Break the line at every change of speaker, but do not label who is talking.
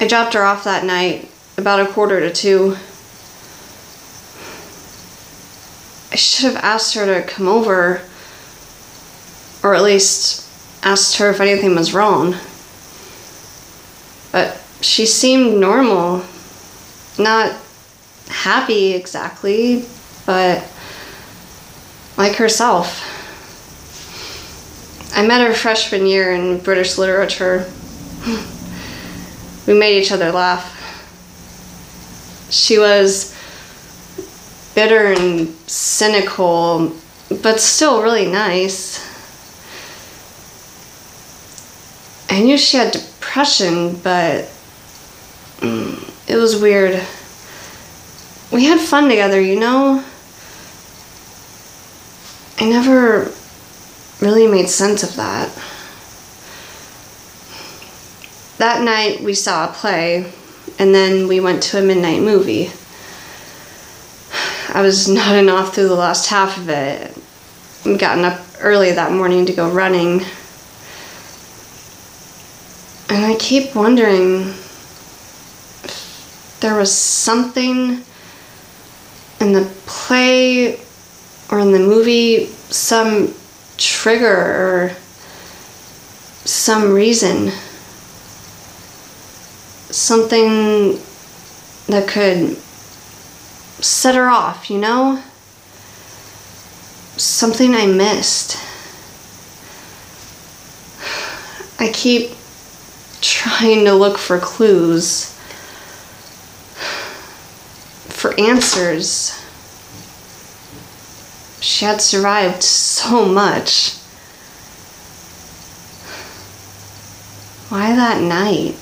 I dropped her off that night about a quarter to two. I should have asked her to come over, or at least asked her if anything was wrong. But she seemed normal. Not happy exactly, but like herself. I met her freshman year in British literature. We made each other laugh. She was bitter and cynical, but still really nice. I knew she had depression, but mm, it was weird. We had fun together, you know? I never really made sense of that. That night we saw a play, and then we went to a midnight movie. I was nodding off through the last half of it. I'd gotten up early that morning to go running. And I keep wondering if there was something in the play or in the movie, some trigger or some reason. Something that could set her off, you know? Something I missed. I keep trying to look for clues, for answers. She had survived so much. Why that night?